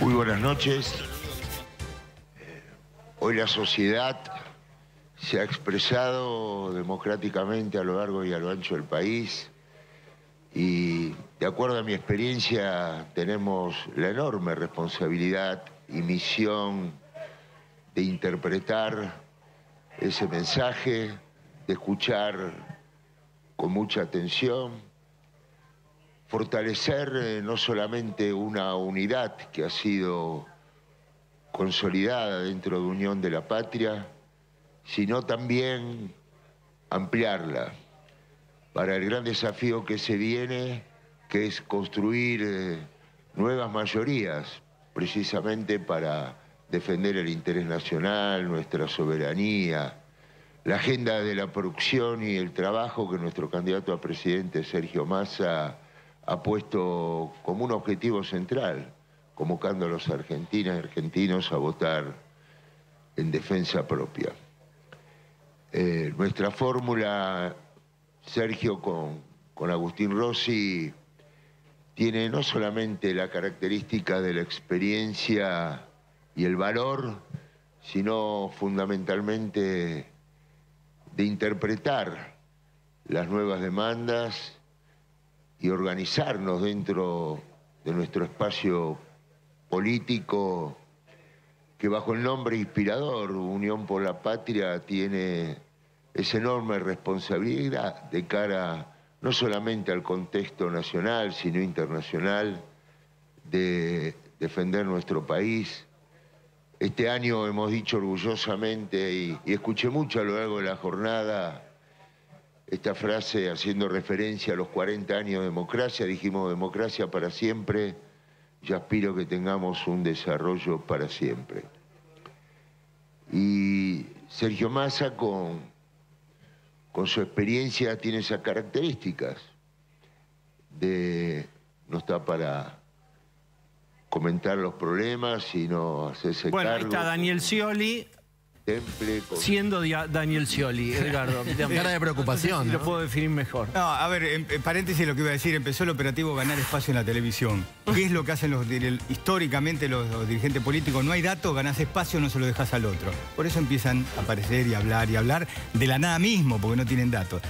Muy buenas noches. Eh, Hoy la sociedad se ha expresado democráticamente a lo largo y a lo ancho del país y de acuerdo a mi experiencia tenemos la enorme responsabilidad y misión de interpretar ese mensaje, de escuchar con mucha atención, fortalecer eh, no solamente una unidad que ha sido consolidada dentro de Unión de la Patria, sino también ampliarla para el gran desafío que se viene, que es construir eh, nuevas mayorías, precisamente para defender el interés nacional, nuestra soberanía, la agenda de la producción y el trabajo que nuestro candidato a presidente, Sergio Massa, ha puesto como un objetivo central, convocando a los argentinas y argentinos a votar en defensa propia. Eh, nuestra fórmula, Sergio con, con Agustín Rossi, tiene no solamente la característica de la experiencia y el valor, sino fundamentalmente de interpretar las nuevas demandas y organizarnos dentro de nuestro espacio político que bajo el nombre inspirador Unión por la Patria tiene esa enorme responsabilidad de cara no solamente al contexto nacional, sino internacional, de defender nuestro país. Este año hemos dicho orgullosamente, y, escuché mucho a lo largo de la jornada, esta frase haciendo referencia a los 40 años de democracia, dijimos democracia para siempre, yo aspiro que tengamos un desarrollo para siempre. Y Sergio Massa con, con su experiencia tiene esas características de no está para comentar los problemas, sino hacerse Bueno, ahí cargo. está Daniel Scioli, Temple, con- siendo dia- Daniel Scioli, Edgardo. Cara de preocupación, Lo ¿no? puedo definir mejor. No, a ver, en, en paréntesis lo que iba a decir, empezó el operativo Ganar Espacio en la televisión. ¿Qué es lo que hacen los, históricamente los, los dirigentes políticos? No hay datos, ganás espacio, no se lo dejas al otro. Por eso empiezan a aparecer y hablar y hablar de la nada mismo, porque no tienen datos.